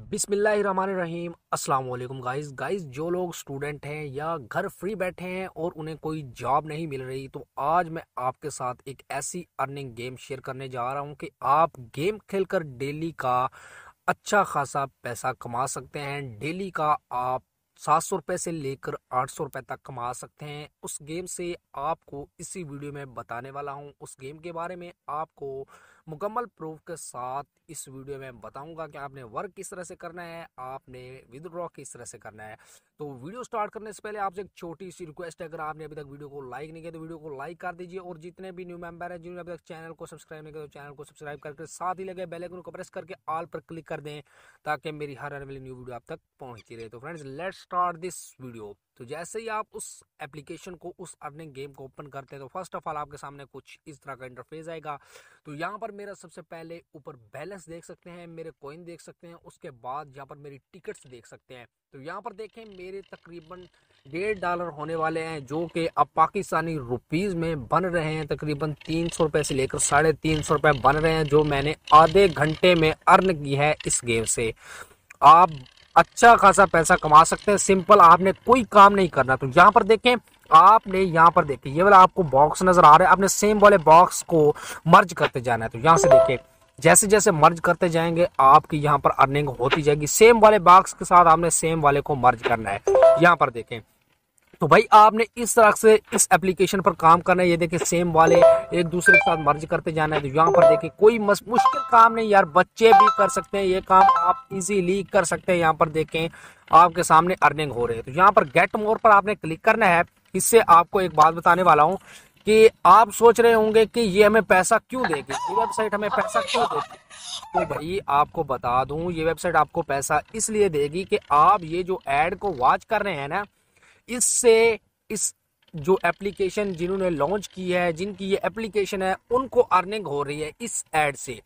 बिसमीम वालेकुम guys. Guys, जो लोग स्टूडेंट हैं या घर फ्री बैठे हैं और उन्हें कोई जॉब नहीं मिल रही तो आज मैं आपके साथ एक ऐसी अर्निंग गेम शेयर करने जा रहा हूँ कि आप गेम खेलकर डेली का अच्छा खासा पैसा कमा सकते हैं। डेली का आप सात सौ रुपये से लेकर आठ सौ रुपये तक कमा सकते हैं। उस गेम से आपको इसी वीडियो में बताने वाला हूँ। उस गेम के बारे में आपको मुकम्मल प्रूफ के साथ इस वीडियो में बताऊँगा कि आपने वर्क किस तरह से करना है, आपने विदड्रॉ किस तरह से करना है। तो वीडियो स्टार्ट करने से पहले आपसे एक छोटी सी रिक्वेस्ट है, अगर आपने अभी तक वीडियो को लाइक नहीं किया तो वीडियो को लाइक कर दीजिए और जितने भी न्यू मेंबर हैं, जिन्होंने अभी तक चैनल को सब्सक्राइब नहीं किया तो चैनल को सब्सक्राइब करके साथ ही लगे बेलाइकन को प्रेस करके ऑल पर क्लिक कर दें, ताकि मेरी हर आने वाली न्यू वीडियो आप तक पहुँचती रहे। तो friends let start this video तो जैसे ही आप उस एप्लीकेशन को, उस अर्निंग गेम को ओपन करते हैं तो फ़र्स्ट ऑफ़ ऑल आपके सामने कुछ इस तरह का इंटरफेस आएगा। तो यहाँ पर मेरा सबसे पहले ऊपर बैलेंस देख सकते हैं, मेरे कॉइन देख सकते हैं, उसके बाद यहाँ पर मेरी टिकट्स देख सकते हैं। तो यहाँ पर देखें, मेरे तकरीबन डेढ़ डॉलर होने वाले हैं, जो कि अब पाकिस्तानी रुपीज़ में बन रहे हैं। तकरीबन तीन सौ रुपये से लेकर साढ़े तीन सौ रुपये बन रहे हैं, जो मैंने आधे घंटे में अर्न की है इस गेम से। आप अच्छा खासा पैसा कमा सकते हैं। सिंपल, आपने कोई काम नहीं करना। तो यहाँ पर देखें, आपने यहाँ पर देखें, ये वाला आपको बॉक्स नज़र आ रहा है। आपने सेम वाले बॉक्स को मर्ज करते जाना है। तो यहाँ से देखें जैसे जैसे मर्ज करते जाएँगे, आपकी यहाँ पर अर्निंग होती जाएगी। सेम वाले बॉक्स के साथ आपने सेम वाले को मर्ज करना है। यहाँ पर देखें तो भाई आपने इस तरह से इस एप्लीकेशन पर काम करना है। ये देखिए सेम वाले एक दूसरे के साथ मर्ज करते जाना है। तो यहाँ पर देखिए, कोई मुश्किल काम नहीं यार, बच्चे भी कर सकते हैं। ये काम आप इजीली कर सकते हैं। यहाँ पर देखें, आपके सामने अर्निंग हो रही है। तो यहाँ पर गेट मोर पर आपने क्लिक करना है। इससे आपको एक बात बताने वाला हूँ कि आप सोच रहे होंगे कि ये हमें पैसा क्यों देगी ये वेबसाइट हमें पैसा क्यों देगी तो भाई आपको बता दूँ, ये वेबसाइट आपको पैसा इसलिए देगी कि आप ये जो एड को वॉच कर रहे हैं ना इससे इस जो एप्लीकेशन जिन्होंने लॉन्च की है, जिनकी ये एप्लीकेशन है, उनको अर्निंग हो रही है इस एड से।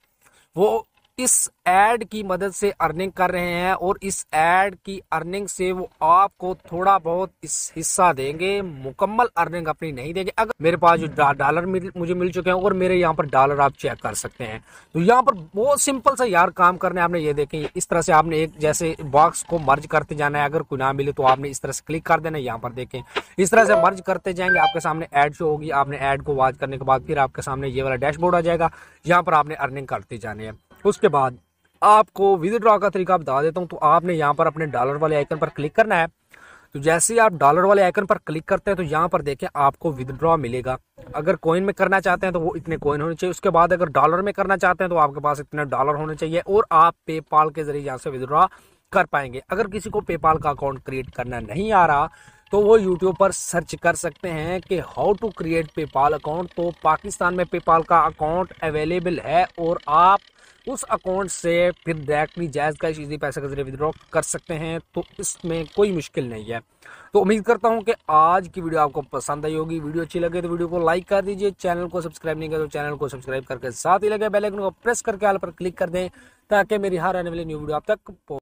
वो इस एड की मदद से अर्निंग कर रहे हैं और इस एड की अर्निंग से वो आपको थोड़ा बहुत इस हिस्सा देंगे, मुकम्मल अर्निंग अपनी नहीं देंगे। अगर मेरे पास जो डॉलर मुझे मिल चुके हैं और मेरे यहाँ पर डॉलर आप चेक कर सकते हैं। तो यहाँ पर बहुत सिंपल सा यार काम करने आपने ये देखें, इस तरह से आपने एक जैसे बॉक्स को मर्ज करते जाना है, अगर कोई ना मिले तो आपने इस तरह से क्लिक कर देना यहाँ पर देखें। इस तरह से मर्ज करते जाएँगे, आपके सामने एड शो होगी, आपने एड को वॉच करने के बाद फिर आपके सामने ये वाला डैशबोर्ड आ जाएगा, यहाँ पर आपने अर्निंग करते जाने हैं। उसके बाद आपको विदड्रॉ का तरीका बता देता हूँ। तो आपने यहाँ पर अपने डॉलर वाले आइकन पर क्लिक करना है। तो जैसे ही आप डॉलर वाले आइकन पर क्लिक करते हैं तो यहाँ पर देखें आपको विदड्रॉ मिलेगा। अगर कॉइन में करना चाहते हैं तो वो इतने कॉइन होने चाहिए। उसके बाद अगर डॉलर में करना चाहते हैं तो आपके पास इतने डॉलर होने चाहिए और आप पेपाल के ज़रिए यहाँ से विदड्रॉ कर पाएँगे। अगर किसी को पेपाल का अकाउंट क्रिएट करना नहीं आ रहा तो वो यूट्यूब पर सर्च कर सकते हैं कि how to create PayPal account तो पाकिस्तान में पेपाल का अकाउंट अवेलेबल है और आप उस अकाउंट से फिर डायरेक्टली जायज़ का इजी पैसे के ज़रिए विद्रॉ कर सकते हैं। तो इसमें कोई मुश्किल नहीं है। तो उम्मीद करता हूँ कि आज की वीडियो आपको पसंद आई होगी। वीडियो अच्छी लगे तो वीडियो को लाइक कर दीजिए। चैनल को सब्सक्राइब नहीं किया तो चैनल को सब्सक्राइब करके साथ ही लगे बेल आइकन को प्रेस करके आल पर क्लिक कर दें ताकि मेरी हर आने वाली न्यू वीडियो आप तक